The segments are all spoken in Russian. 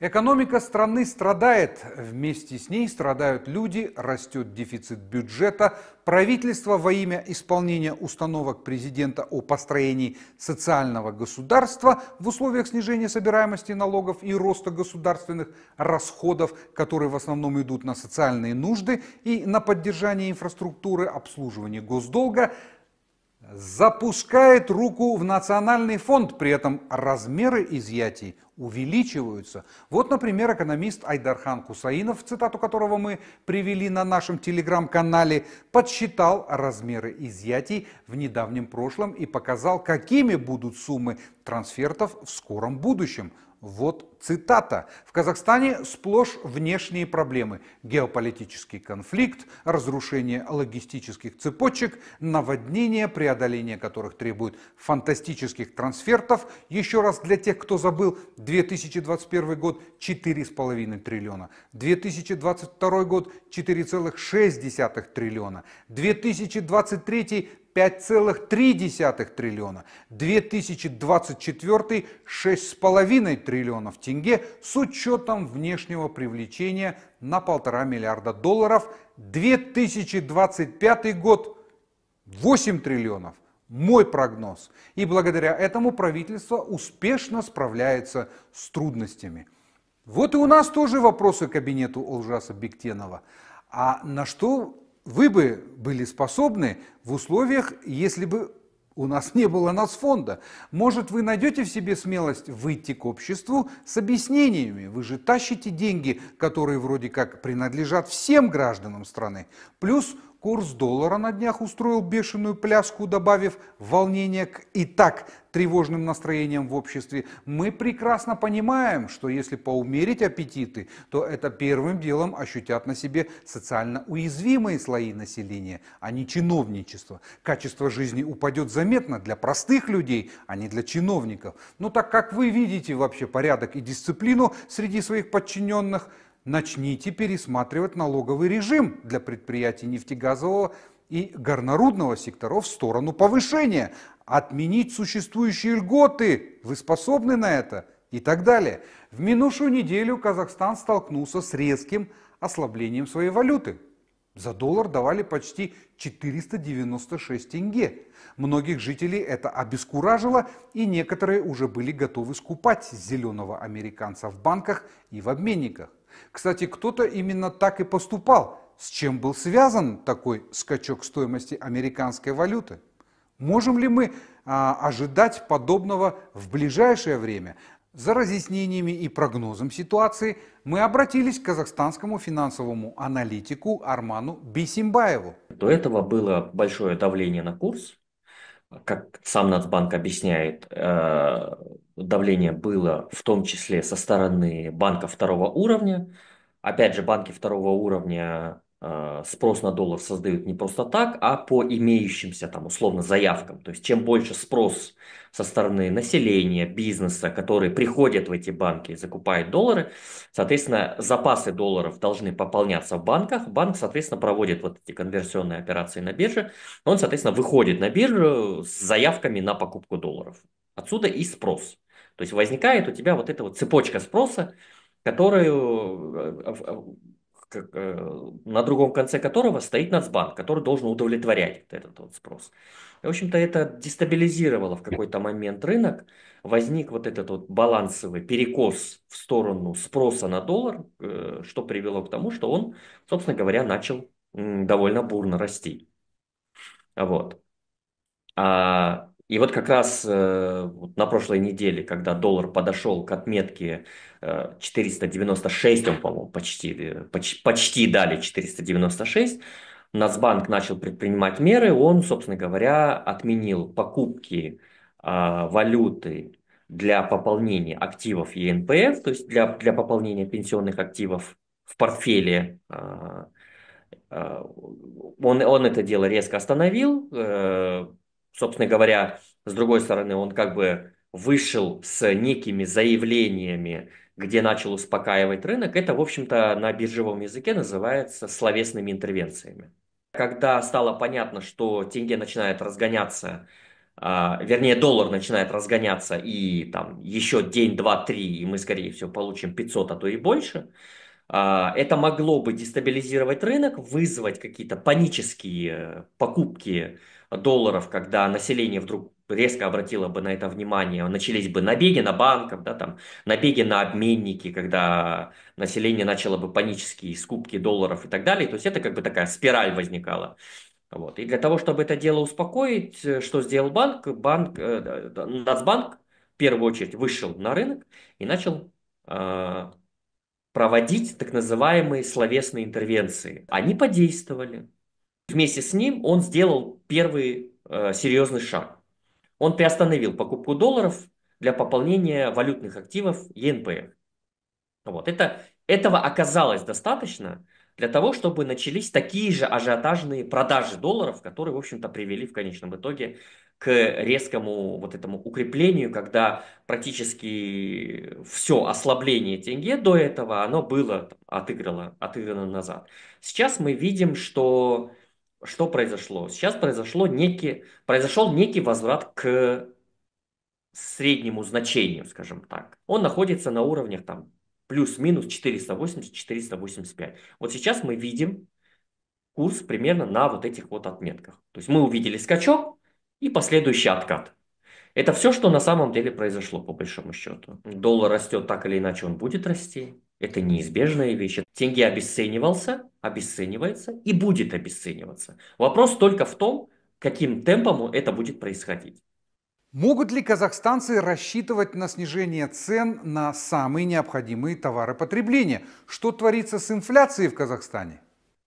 Экономика страны страдает, вместе с ней страдают люди, растет дефицит бюджета, правительство во имя исполнения установок президента о построении социального государства в условиях снижения собираемости налогов и роста государственных расходов, которые в основном идут на социальные нужды и на поддержание инфраструктуры, обслуживание госдолга, запускает руку в национальный фонд, при этом размеры изъятий увеличиваются. Вот, например, экономист Айдархан Кусаинов, цитату которого мы привели на нашем телеграм-канале, подсчитал размеры изъятий в недавнем прошлом и показал, какими будут суммы трансфертов в скором будущем – вот цитата. В Казахстане сплошь внешние проблемы. Геополитический конфликт, разрушение логистических цепочек, наводнение, преодоление которых требует фантастических трансфертов. Еще раз для тех, кто забыл, 2021 год 4,5 триллиона, 2022 год 4,6 триллиона, 2023 5,3 триллиона, 2024 6,5 триллионов тенге с учетом внешнего привлечения на полтора миллиарда долларов, 2025 год 8 триллионов. Мой прогноз. И благодаря этому правительство успешно справляется с трудностями. Вот и у нас тоже вопросы к кабинету Олжаса Бектенова. А на что вы бы были способны в условиях, если бы у нас не было нацфонда. Может, вы найдете в себе смелость выйти к обществу с объяснениями. Вы же тащите деньги, которые вроде как принадлежат всем гражданам страны. Плюс Курс доллара на днях устроил бешеную пляску, добавив волнение к и так тревожным настроениям в обществе. Мы прекрасно понимаем, что если поумерить аппетиты, то это первым делом ощутят на себе социально уязвимые слои населения, а не чиновничество. Качество жизни упадет заметно для простых людей, а не для чиновников. Но так как вы видите вообще порядок и дисциплину среди своих подчиненных – начните пересматривать налоговый режим для предприятий нефтегазового и горнорудного секторов в сторону повышения, отменить существующие льготы, вы способны на это и так далее. В минувшую неделю Казахстан столкнулся с резким ослаблением своей валюты. За доллар давали почти 496 тенге. Многих жителей это обескуражило, и некоторые уже были готовы скупать зеленого американца в банках и в обменниках. Кстати, кто-то именно так и поступал. С чем был связан такой скачок стоимости американской валюты? Можем ли мы а, ожидать подобного в ближайшее время? За разъяснениями и прогнозом ситуации мы обратились к казахстанскому финансовому аналитику Арману Бисимбаеву. До этого было большое давление на курс, как сам Нацбанк объясняет, э, давление было в том числе со стороны банка второго уровня. Опять же, банки второго уровня спрос на доллар создают не просто так, а по имеющимся там условно заявкам. То есть чем больше спрос со стороны населения, бизнеса, которые приходят в эти банки и закупают доллары, соответственно, запасы долларов должны пополняться в банках. Банк, соответственно, проводит вот эти конверсионные операции на бирже. Он, соответственно, выходит на биржу с заявками на покупку долларов. Отсюда и спрос. То есть возникает у тебя вот эта вот цепочка спроса, которую э, э, на другом конце которого стоит Нацбанк, который должен удовлетворять этот вот спрос. И, в общем-то, это дестабилизировало в какой-то момент рынок, возник вот этот вот балансовый перекос в сторону спроса на доллар, э, что привело к тому, что он, собственно говоря, начал довольно бурно расти. Вот. А и вот как раз э, на прошлой неделе, когда доллар подошел к отметке э, 496, он, по-моему, почти, э, почти, почти дали 496, Нацбанк начал предпринимать меры, он, собственно говоря, отменил покупки э, валюты для пополнения активов ЕНПФ, то есть для, для пополнения пенсионных активов в портфеле. Э, э, он, он это дело резко остановил, э, собственно говоря, с другой стороны, он как бы вышел с некими заявлениями, где начал успокаивать рынок, это, в общем-то, на биржевом языке называется словесными интервенциями. Когда стало понятно, что тенге начинает разгоняться, а, вернее, доллар начинает разгоняться, и там еще день, два, три, и мы, скорее всего, получим 500, а то и больше, а, это могло бы дестабилизировать рынок, вызвать какие-то панические покупки долларов, когда население вдруг резко обратило бы на это внимание, начались бы набеги на банков, да, там, набеги на обменники, когда население начало бы панические скупки долларов и так далее. То есть это как бы такая спираль возникала. Вот. И для того, чтобы это дело успокоить, э, что сделал банк? банк э, Нацбанк в первую очередь вышел на рынок и начал э, проводить так называемые словесные интервенции. Они подействовали. Вместе с ним он сделал первый э, серьезный шаг. Он приостановил покупку долларов для пополнения валютных активов ЕНПФ. Вот. Это, этого оказалось достаточно для того, чтобы начались такие же ажиотажные продажи долларов, которые, в общем-то, привели в конечном итоге к резкому вот этому укреплению, когда практически все ослабление тенге до этого, оно было отыграно, отыграно назад. Сейчас мы видим, что, что произошло. Сейчас произошло некий, произошел некий возврат к среднему значению, скажем так. Он находится на уровнях там плюс-минус 480-485. Вот сейчас мы видим курс примерно на вот этих вот отметках. То есть мы увидели скачок и последующий откат. Это все, что на самом деле произошло, по большому счету. Доллар растет так или иначе, он будет расти. Это неизбежная вещь. Тенге обесценивался, обесценивается и будет обесцениваться. Вопрос только в том, каким темпом это будет происходить. Могут ли казахстанцы рассчитывать на снижение цен на самые необходимые товары потребления? Что творится с инфляцией в Казахстане?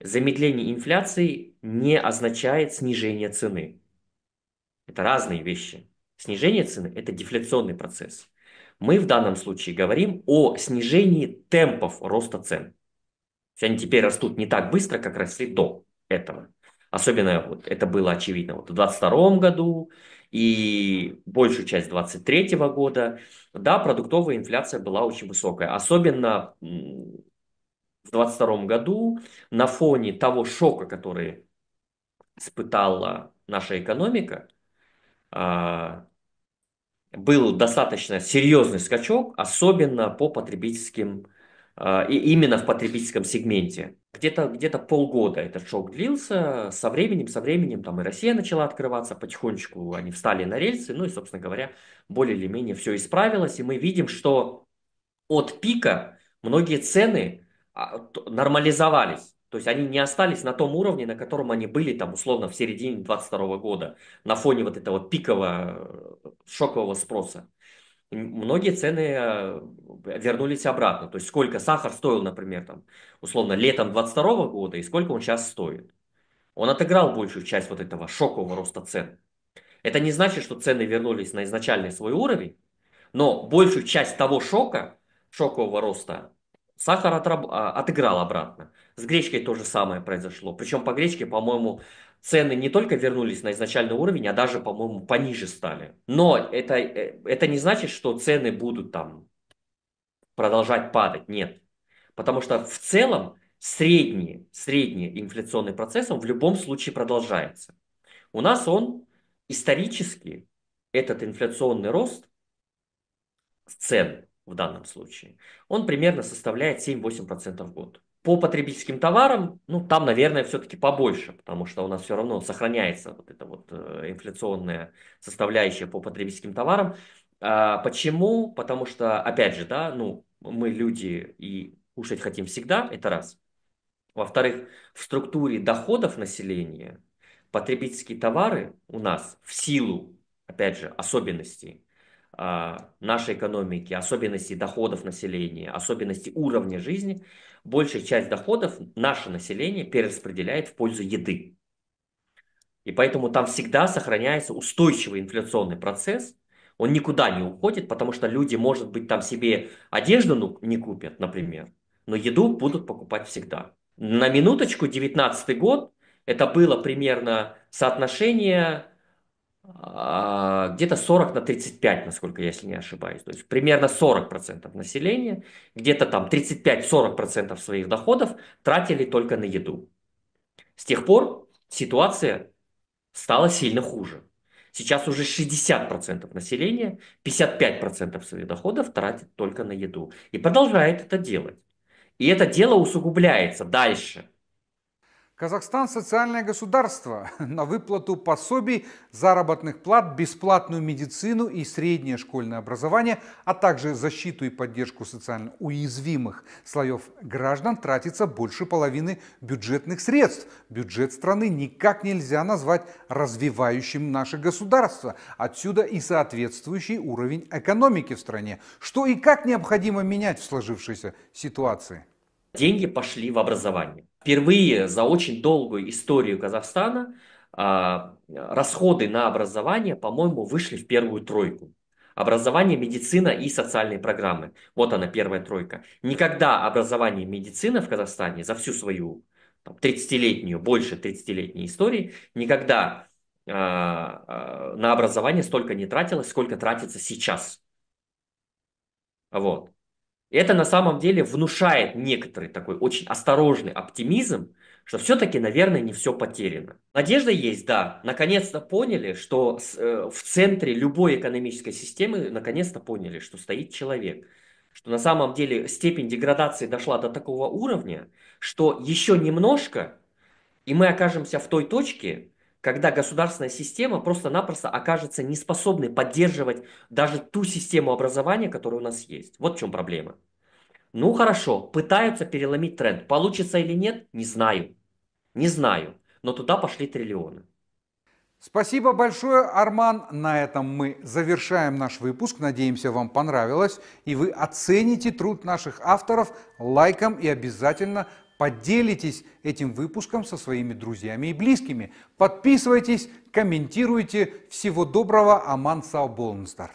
Замедление инфляции не означает снижение цены. Это разные вещи. Снижение цены – это дефляционный процесс. Мы в данном случае говорим о снижении темпов роста цен. Они теперь растут не так быстро, как росли до этого. Особенно вот, это было очевидно вот, в 2022 году, и большую часть 2023 года, да, продуктовая инфляция была очень высокая. Особенно в 2022 году на фоне того шока, который испытала наша экономика, а, был достаточно серьезный скачок, особенно по потребительским а, и именно в потребительском сегменте. Где-то где полгода этот шок длился, со временем, со временем там и Россия начала открываться, потихонечку они встали на рельсы, ну и, собственно говоря, более или менее все исправилось, и мы видим, что от пика многие цены а, нормализовались. То есть они не остались на том уровне, на котором они были там условно в середине 2022 года, на фоне вот этого пикового шокового спроса многие цены э, вернулись обратно. То есть сколько сахар стоил, например, там, условно, летом 22 года и сколько он сейчас стоит. Он отыграл большую часть вот этого шокового роста цен. Это не значит, что цены вернулись на изначальный свой уровень, но большую часть того шока, шокового роста, сахар отраб... А, отыграл обратно. С гречкой то же самое произошло. Причем по гречке, по-моему, цены не только вернулись на изначальный уровень, а даже, по-моему, пониже стали. Но это, э, это не значит, что цены будут там продолжать падать. Нет. Потому что в целом средний, средний инфляционный процесс он в любом случае продолжается. У нас он исторически, этот инфляционный рост цен в данном случае, он примерно составляет 7-8% в год. По потребительским товарам, ну, там, наверное, все-таки побольше, потому что у нас все равно сохраняется вот эта вот э, инфляционная составляющая по потребительским товарам. А, почему? Потому что, опять же, да, ну, мы люди и кушать хотим всегда, это раз. Во-вторых, в структуре доходов населения потребительские товары у нас в силу, опять же, особенностей нашей экономики, особенностей доходов населения, особенностей уровня жизни, большая часть доходов наше население перераспределяет в пользу еды. И поэтому там всегда сохраняется устойчивый инфляционный процесс, он никуда не уходит, потому что люди, может быть, там себе одежду ну, не купят, например, но еду будут покупать всегда. На минуточку, 19 год, это было примерно соотношение а, где-то 40 на 35, насколько я, если не ошибаюсь. То есть примерно 40% населения, где-то там 35-40% своих доходов тратили только на еду. С тех пор ситуация стала сильно хуже. Сейчас уже 60% населения, 55% своих доходов тратит только на еду. И продолжает это делать. И это дело усугубляется дальше. Казахстан – социальное государство. На выплату пособий, заработных плат, бесплатную медицину и среднее школьное образование, а также защиту и поддержку социально уязвимых слоев граждан тратится больше половины бюджетных средств. Бюджет страны никак нельзя назвать развивающим наше государство. Отсюда и соответствующий уровень экономики в стране. Что и как необходимо менять в сложившейся ситуации? Деньги пошли в образование. Впервые за очень долгую историю Казахстана а, расходы на образование, по-моему, вышли в первую тройку. Образование, медицина и социальные программы. Вот она, первая тройка. Никогда образование и медицина в Казахстане за всю свою 30-летнюю, больше 30-летней истории, никогда э, на образование столько не тратилось, сколько тратится сейчас. Вот. Это на самом деле внушает некоторый такой очень осторожный оптимизм, что все-таки, наверное, не все потеряно. Надежда есть, да. Наконец-то поняли, что э, в центре любой экономической системы, наконец-то поняли, что стоит человек. Что на самом деле степень деградации дошла до такого уровня, что еще немножко, и мы окажемся в той точке, когда государственная система просто-напросто окажется неспособной поддерживать даже ту систему образования, которая у нас есть. Вот в чем проблема. Ну хорошо, пытаются переломить тренд. Получится или нет, не знаю. Не знаю. Но туда пошли триллионы. Спасибо большое, Арман. На этом мы завершаем наш выпуск. Надеемся, вам понравилось. И вы оцените труд наших авторов лайком и обязательно Поделитесь этим выпуском со своими друзьями и близкими. Подписывайтесь, комментируйте. Всего доброго, Аман Сауболнстар.